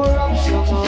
Corruption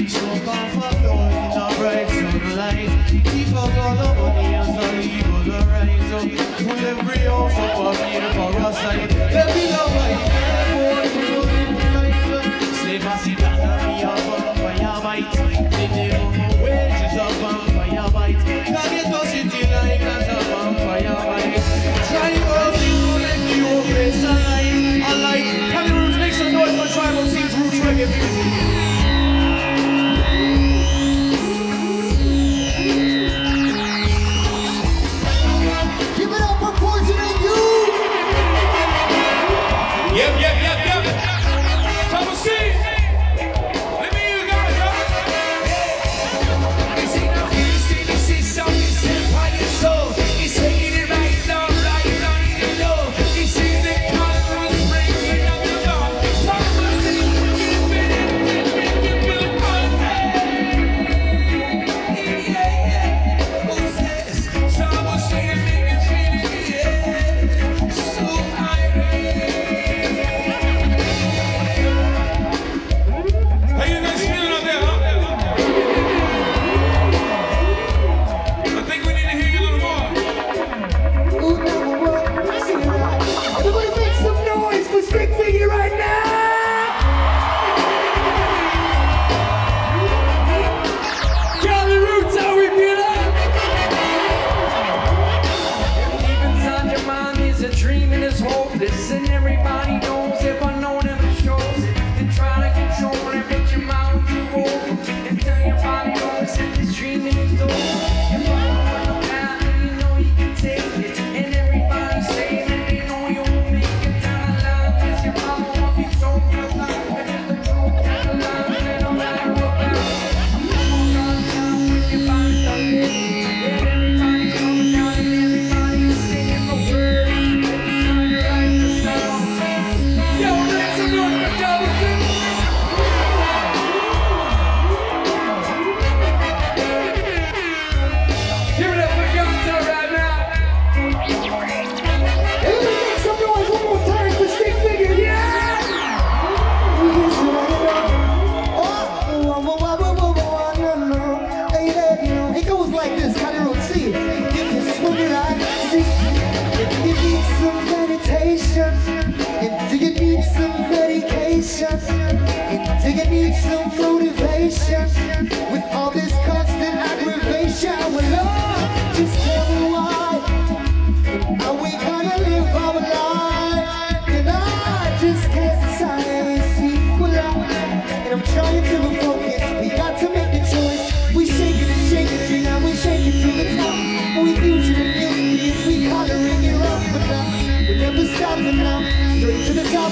night. Smoke off Thank you.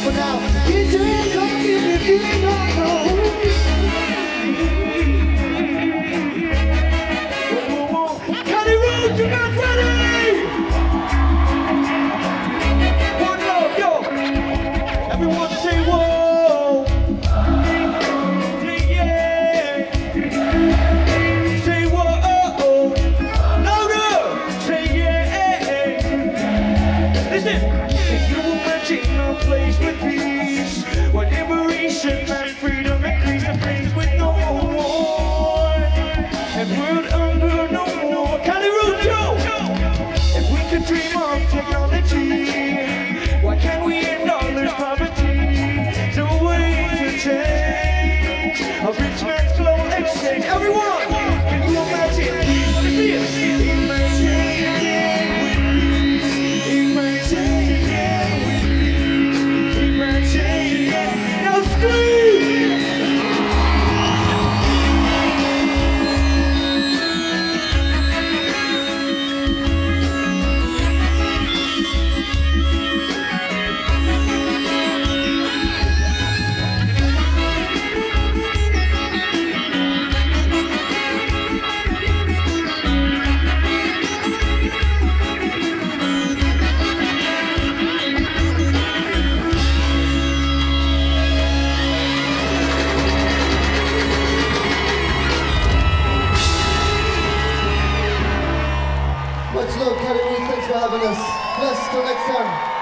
But now, you do it like if you don't know. fabulous. Bless till next.